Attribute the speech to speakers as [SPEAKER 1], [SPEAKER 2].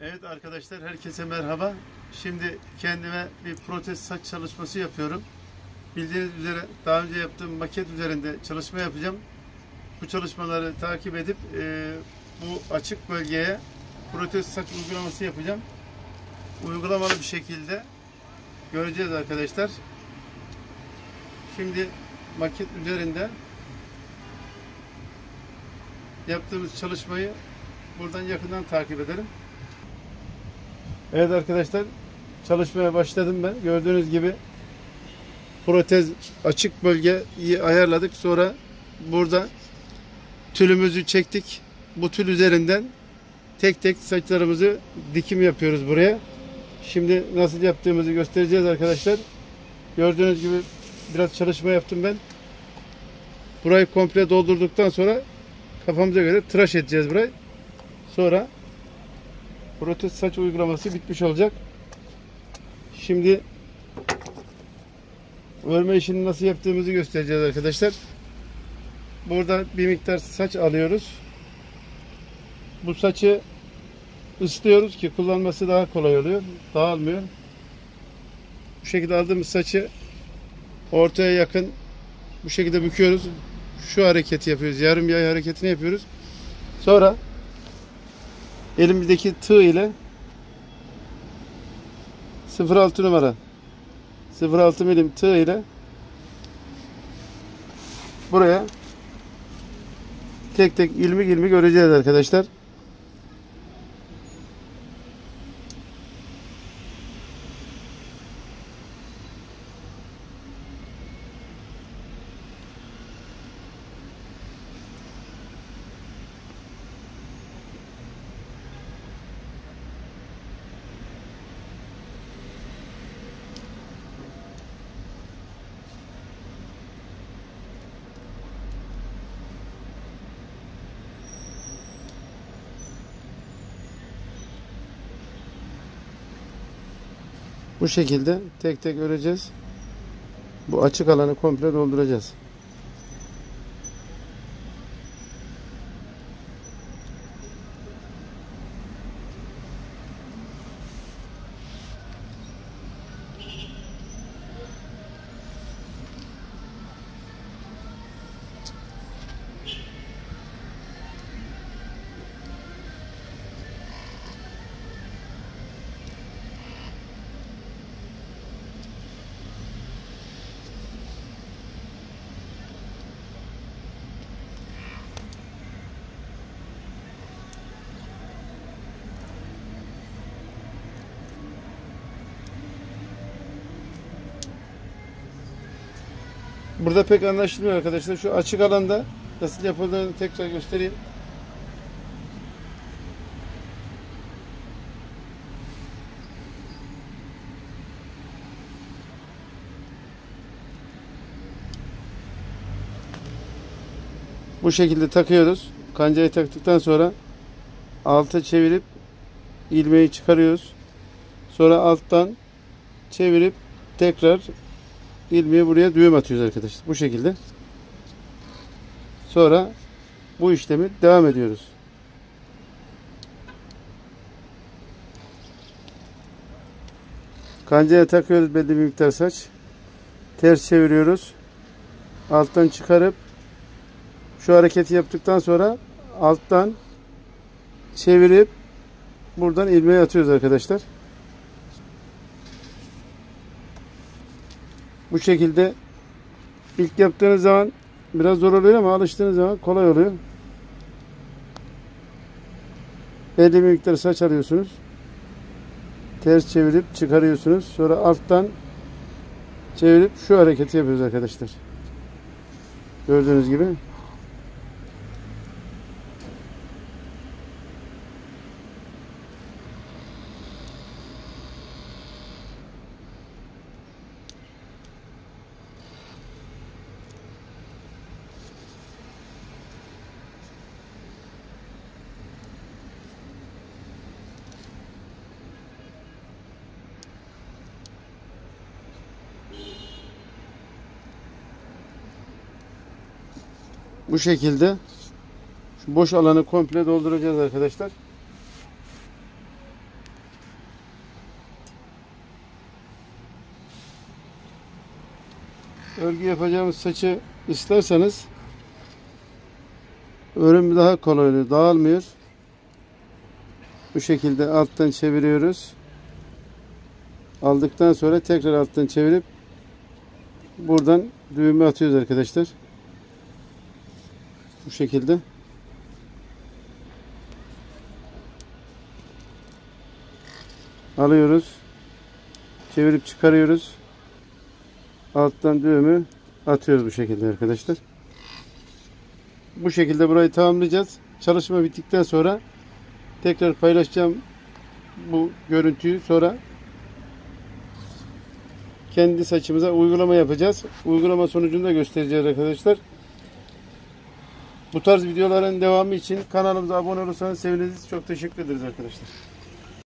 [SPEAKER 1] Evet arkadaşlar herkese merhaba. Şimdi kendime bir protez saç çalışması yapıyorum. Bildiğiniz üzere daha önce yaptığım maket üzerinde çalışma yapacağım. Bu çalışmaları takip edip e, bu açık bölgeye protez saç uygulaması yapacağım. Uygulamalı bir şekilde göreceğiz arkadaşlar. Şimdi maket üzerinde yaptığımız çalışmayı buradan yakından takip edelim. Evet arkadaşlar çalışmaya başladım ben. Gördüğünüz gibi protez açık bölgeyi ayarladık. Sonra burada tülümüzü çektik. Bu tül üzerinden tek tek saçlarımızı dikim yapıyoruz buraya. Şimdi nasıl yaptığımızı göstereceğiz arkadaşlar. Gördüğünüz gibi biraz çalışma yaptım ben. Burayı komple doldurduktan sonra kafamıza göre tıraş edeceğiz burayı. Sonra protez saç uygulaması bitmiş olacak. Şimdi örme işini nasıl yaptığımızı göstereceğiz arkadaşlar. Burada bir miktar saç alıyoruz. Bu saçı ıslıyoruz ki kullanması daha kolay oluyor. Dağılmıyor. Bu şekilde aldığımız saçı ortaya yakın bu şekilde büküyoruz. Şu hareketi yapıyoruz. Yarım yay hareketini yapıyoruz. Sonra elimizdeki tığ ile 06 numara 06 milim tığ ile buraya tek tek ilmik ilmik öreceğiz arkadaşlar. Bu şekilde tek tek öreceğiz. Bu açık alanı komple dolduracağız. Burada pek anlaşılmıyor arkadaşlar. Şu açık alanda nasıl yapıldığını tekrar göstereyim. Bu şekilde takıyoruz. Kancayı taktıktan sonra alta çevirip ilmeği çıkarıyoruz. Sonra alttan çevirip tekrar ilmeği buraya düğüm atıyoruz arkadaşlar. Bu şekilde. Sonra bu işlemi devam ediyoruz. Kancaya takıyoruz belli bir miktar saç. Ters çeviriyoruz. Alttan çıkarıp şu hareketi yaptıktan sonra alttan çevirip buradan ilmeği atıyoruz arkadaşlar. Bu şekilde ilk yaptığınız zaman biraz zor oluyor ama alıştığınız zaman kolay oluyor. Belli bir miktar saç alıyorsunuz. Ters çevirip çıkarıyorsunuz. Sonra alttan çevirip şu hareketi yapıyoruz arkadaşlar. Gördüğünüz gibi. Bu şekilde şu boş alanı komple dolduracağız arkadaşlar. Örgü yapacağımız saçı isterseniz örüm daha kolay dağılmıyor. Bu şekilde alttan çeviriyoruz. Aldıktan sonra tekrar alttan çevirip buradan düğme atıyoruz arkadaşlar. Bu şekilde. Alıyoruz. Çevirip çıkarıyoruz. Alttan düğümü atıyoruz bu şekilde arkadaşlar. Bu şekilde burayı tamamlayacağız. Çalışma bittikten sonra tekrar paylaşacağım bu görüntüyü sonra kendi saçımıza uygulama yapacağız. Uygulama sonucunu da göstereceğiz arkadaşlar. Bu tarz videoların devamı için kanalımıza abone olursanız seviniriz. Çok teşekkür ederiz arkadaşlar.